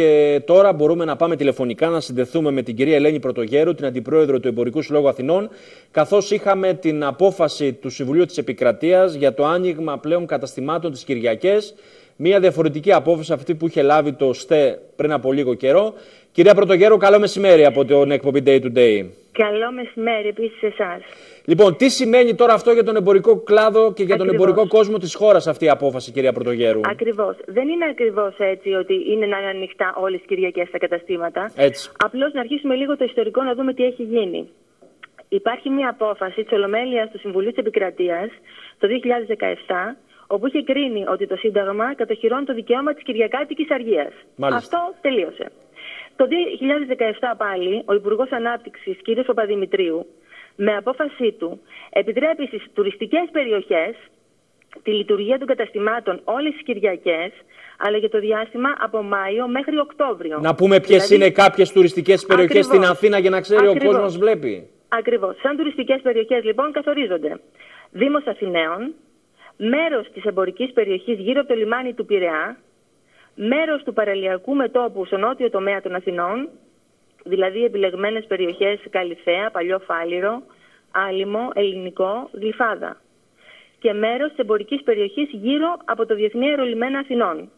και τώρα μπορούμε να πάμε τηλεφωνικά να συνδεθούμε με την κυρία Ελένη Πρωτογέρου, την Αντιπρόεδρο του Εμπορικού Συλλόγου Αθηνών, καθώς είχαμε την απόφαση του Συμβουλίου της Επικρατείας για το άνοιγμα πλέον καταστημάτων τις Κυριακές. Μία διαφορετική απόφαση αυτή που είχε λάβει το ΣΤΕ πριν από λίγο καιρό. Κυρία Πρωτογέρο, καλό μεσημέρι από την εκπομπή Day to Day. Καλό μεσημέρι επίσης σε εσάς. Λοιπόν, τι σημαίνει τώρα αυτό για τον εμπορικό κλάδο και για τον εμπορικό κόσμο της χώρας αυτή η απόφαση, κυρία Πρωτογέρου. Ακριβώς. Δεν είναι ακριβώς έτσι ότι είναι να είναι ανοιχτά όλες τις Κυριακές στα καταστήματα. Έτσι. Απλώς να αρχίσουμε λίγο το ιστορικό να δούμε τι έχει γίνει. Υπάρχει μια απόφαση της Ολομέλειας του Συμβουλίου της Επικρατείας το 2017 όπου είχε κρίνει ότι το Σύνταγμα κατοχυρώνει το δικαίωμα της Κυριακάτικης Αργίας. Αυτό τελείωσε. Το 2017 πάλι ο Υπουργός Ανάπτυξης κ. Παπαδημητρίου με απόφασή του επιτρέπει στις τουριστικές περιοχές τη λειτουργία των καταστημάτων όλες τις Κυριακές, αλλά για το διάστημα από Μάιο μέχρι Οκτώβριο. Να πούμε ποιες δηλαδή... είναι κάποιες τουριστικές περιοχές στην Αθήνα για να ξέρει Ακριβώς. ο κόσμος βλέπει. Ακριβώς. Σαν τουριστικές περιοχές λοιπόν καθορίζονται Δήμος Αθηναίων, μέρος της εμπορικής περιοχής γύρω από το λιμάνι του Πειραιά, μέρος του παραλιακού μετόπου στο νότιο τομέα των Αθηνών, δηλαδή επιλεγμένες περιοχές Καλυθέα, Παλιό Φάληρο, Άλυμο, Ελληνικό, Γλυφάδα και μέρος της εμπορικής περιοχής γύρω από το Διεθνή Αερολιμένα Αθηνών.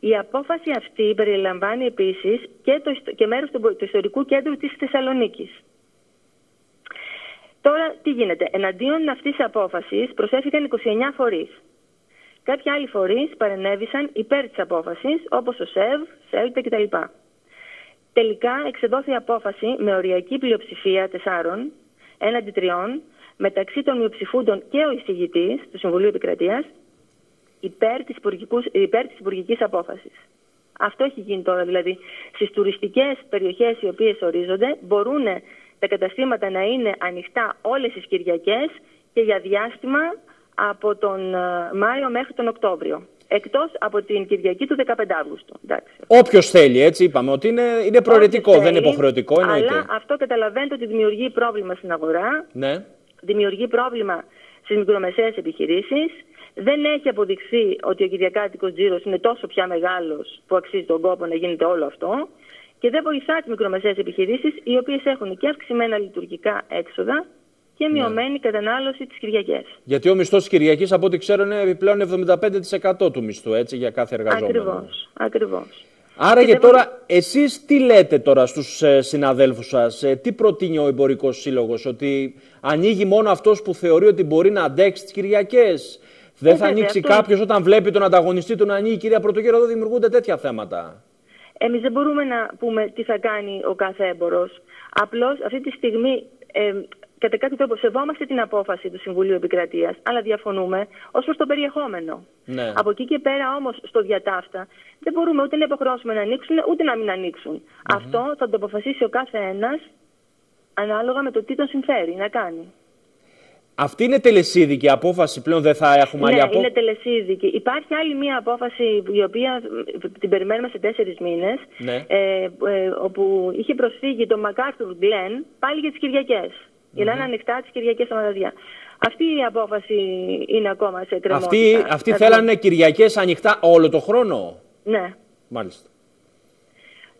Η απόφαση αυτή περιλαμβάνει επίσης και, το, και μέρος του, του ιστορικού κέντρου της Θεσσαλονίκης. Τώρα τι γίνεται; Εναντίον αυτής της απόφασης προσέφηκαν 29 φορείς. Κάποιοι άλλοι φορείς παρενέβησαν υπέρ της απόφασης, όπως ο ΣΕΒ, ΣΕΛΤΕ κτλ. Τελικά εξεδόθη απόφαση με οριακή πλειοψηφία τεσσάρων έναντι τριών μεταξύ των μειοψηφούντων και ο εισηγητής του Συμβουλίου Επικρατείας υπέρ της υπουργικής απόφασης. Αυτό έχει γίνει τώρα. Δηλαδή, στις τουριστικές περιοχές οι οποίες ορίζονται, μπορούν τα καταστήματα να είναι ανοιχτά όλες τις Κυριακές και για διάστημα από τον ε, Μάιο μέχρι τον Οκτώβριο. Εκτός από την Κυριακή του 15 Αύγουστου. Όποιος θέλει, έτσι είπαμε, ότι είναι, είναι προαιρετικό, δεν είναι υποχρεωτικό. Εννοείται. Αλλά αυτό καταλαβαίνετε ότι δημιουργεί πρόβλημα στην αγορά. Ναι. Δημιουργεί πρόβλημα στις μικρομεσαίες επιχειρήσεις. Δεν έχει αποδειχθεί ότι ο κυριακάτικος τζίρος είναι τόσο πια μεγάλος που αξίζει τον κόπο να γίνεται όλο αυτό. Και δεν βοηθά τις μικρομεσαίες επιχειρήσεις, οι οποίες έχουν και αυξημένα λειτουργικά έξοδα και ναι. μειωμένη ναι. κατανάλωση τη Κυριακή. Γιατί ο μισθός της Κυριακής, από ό,τι ξέρω, είναι επιπλέον 75% του μισθού έτσι, για κάθε εργαζόμενο. Ακριβώς. Ακριβώς. Άρα και, τώρα, εσείς τι λέτε τώρα στους ε, συναδέλφους σας, ε, τι προτείνει ο εμπορικός σύλλογος, ότι ανοίγει μόνο αυτός που θεωρεί ότι μπορεί να αντέξει τις Κυριακές; Δεν θα ανοίξει αυτό... κάποιος όταν βλέπει τον ανταγωνιστή του να ανοίγει; Κυρία Πρωτογέρο, εδώ δημιουργούνται τέτοια θέματα. Εμείς δεν μπορούμε να πούμε τι θα κάνει ο κάθε έμπορος. Απλώς αυτή τη στιγμή ε, κατά κάποιο τρόπο σεβόμαστε την απόφαση του Συμβουλίου Επικρατείας, αλλά διαφωνούμε ως προς το περιεχόμενο. Ναι. Από εκεί και πέρα όμως στο διατάφτα δεν μπορούμε ούτε να υποχρεώσουμε να ανοίξουν ούτε να μην ανοίξουν. Αυτό θα το αποφασίσει ο κάθε ένας ανάλογα με το τι τον συμφέρει να κάνει. Αυτή είναι τελεσίδικη απόφαση, πλέον δεν θα έχουμε άλλη ναι, απόφαση. είναι τελεσίδικη. Υπάρχει άλλη μία απόφαση η οποία την περιμένουμε σε τέσσερις μήνες. Ναι. Ε, ε, όπου είχε προσφύγει το MacArthur Glenn πάλι για τις Κυριακές για να είναι ανοιχτά τις Κυριακές στα μαγαζιά. Αυτή η απόφαση είναι ακόμα σε κρεμότητα. Αυτοί, αυτοί θέλανε Κυριακές ανοιχτά όλο το χρόνο; Ναι. Μάλιστα.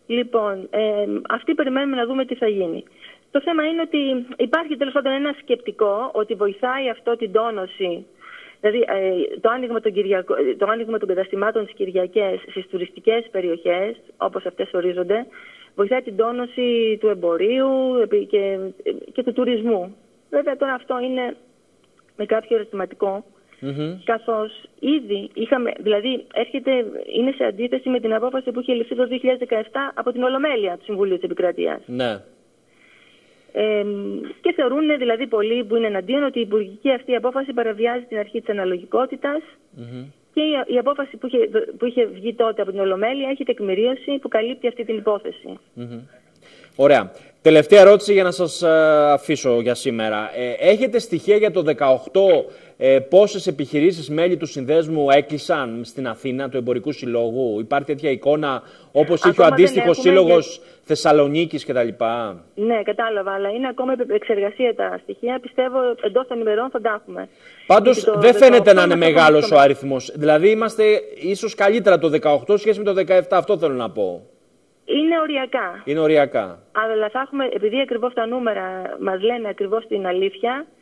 Λοιπόν, ε, αυτοί περιμένουμε να δούμε τι θα γίνει. Το θέμα είναι ότι υπάρχει τέλος πάντων ένα σκεπτικό ότι βοηθάει αυτό την τόνωση Δηλαδή, ε, το, άνοιγμα των Κυριακο... το άνοιγμα των καταστημάτων στις Κυριακές στις τουριστικές περιοχές, όπως αυτές ορίζονται, βοηθάει την τόνωση του εμπορίου και, και του τουρισμού. Βέβαια τώρα αυτό είναι με κάποιο ερωτηματικό, mm-hmm. καθώς ήδη είχαμε, δηλαδή έρχεται, είναι σε αντίθεση με την απόφαση που είχε ληφθεί το 2017 από την Ολομέλεια του Συμβουλίου της Επικρατείας. Ναι. Ε, και θεωρούν δηλαδή πολλοί που είναι εναντίον ότι η υπουργική αυτή απόφαση παραβιάζει την αρχή της αναλογικότητας και η, η απόφαση που είχε, που είχε βγει τότε από την Ολομέλεια έχει τεκμηρίωση που καλύπτει αυτή την υποθεση Ωραία. Τελευταία ερώτηση για να σας ε, αφήσω για σήμερα. Ε, έχετε στοιχεία για το 18 ε, πόσες επιχειρήσεις μέλη του συνδέσμου έκλεισαν στην Αθήνα του Εμπορικού Συλλόγου; Υπάρχει τέτοια εικόνα όπως είχε ο αντίστοιχος σύλλογος για... Θεσσαλονίκης κτλ. Ναι, κατάλαβα, αλλά είναι ακόμα εξεργασία τα στοιχεία. Πιστεύω εντός των ημερών θα τα έχουμε. Πάντως δεν φαίνεται να είναι μεγάλος ο αριθμός. Δηλαδή είμαστε ίσως καλύτερα το 18 σχέση με το 17, αυτό θέλω να πω. Είναι οριακά. Είναι οριακά. Αλλά θα έχουμε, επειδή ακριβώς τα νούμερα μας λένε ακριβώς την αλήθεια, ε,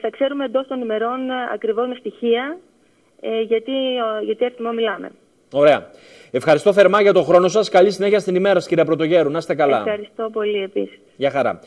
θα ξέρουμε εντός των ημερών ακριβώς με στοιχεία ε, γιατί, γιατί αριθμό μιλάμε. Ωραία. Ευχαριστώ θερμά για τον χρόνο σας. Καλή συνέχεια στην ημέρα σας, κύριε Πρωτογέρου. Να είστε καλά. Ευχαριστώ πολύ επίσης. Γεια χαρά.